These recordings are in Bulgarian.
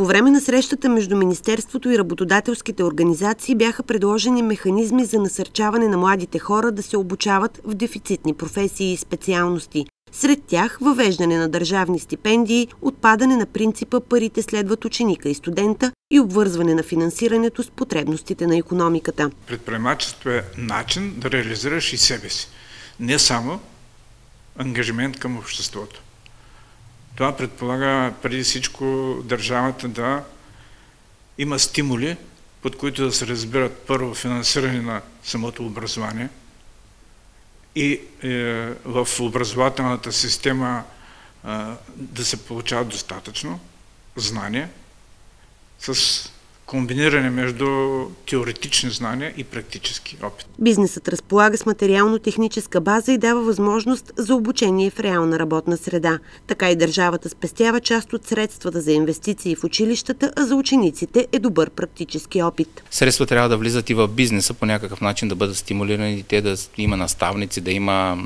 По време на срещата между Министерството и работодателските организации бяха предложени механизми за насърчаване на младите хора да се обучават в дефицитни професии и специалности. Сред тях въвеждане на държавни стипендии, отпадане на принципа парите следват ученика и студента и обвързване на финансирането с потребностите на економиката. Предприемачеството е начин да реализираш и себе си. Не само ангажимент към обществото. Това предполага преди всичко държавата да има стимули, под които да се разбират първо финансиране на самото образование и е, в образователната система е, да се получават достатъчно знания с комбиниране между теоретични знания и практически опит. Бизнесът разполага с материално-техническа база и дава възможност за обучение в реална работна среда. Така и държавата спестява част от средствата за инвестиции в училищата, а за учениците е добър практически опит. Средства трябва да влизат и в бизнеса по някакъв начин, да бъдат стимулирани, те да има наставници, да има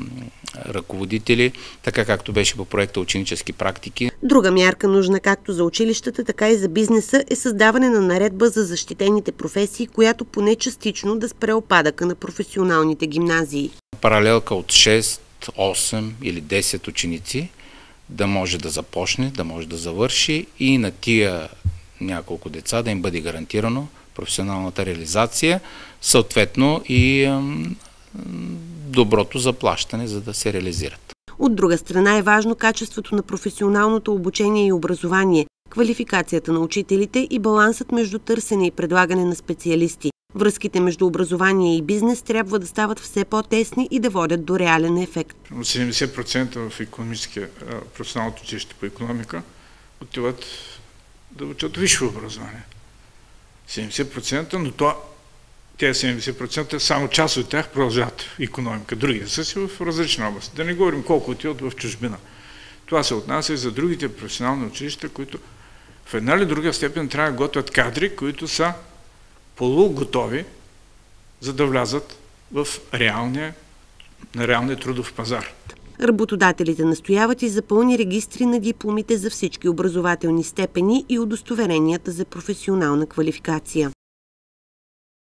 ръководители, така както беше по проекта ученически практики. Друга мярка нужна както за училищата, така и за бизнеса е създаване на наредба за защитените професии, която поне частично да спре опадъка на професионалните гимназии. Паралелка от 6, 8 или 10 ученици да може да започне, да може да завърши и на тия няколко деца да им бъде гарантирано професионалната реализация, съответно и доброто заплащане, за да се реализират. От друга страна е важно качеството на професионалното обучение и образование, квалификацията на учителите и балансът между търсене и предлагане на специалисти. Връзките между образование и бизнес трябва да стават все по-тесни и да водят до реален ефект. 70% в економическия професионалното училище по економика отиват да учат висше образование. 70%, но това тези 70%, само част от тях продължават економика. Другите са си в различна област. Да не говорим колко отиват в чужбина. Това се отнася и за другите професионални училища, които в една или друга степен трябва да готвят кадри, които са полуготови, за да влязат в реалния, на реалния трудов пазар. Работодателите настояват и за пълни регистри на дипломите за всички образователни степени и удостоверенията за професионална квалификация.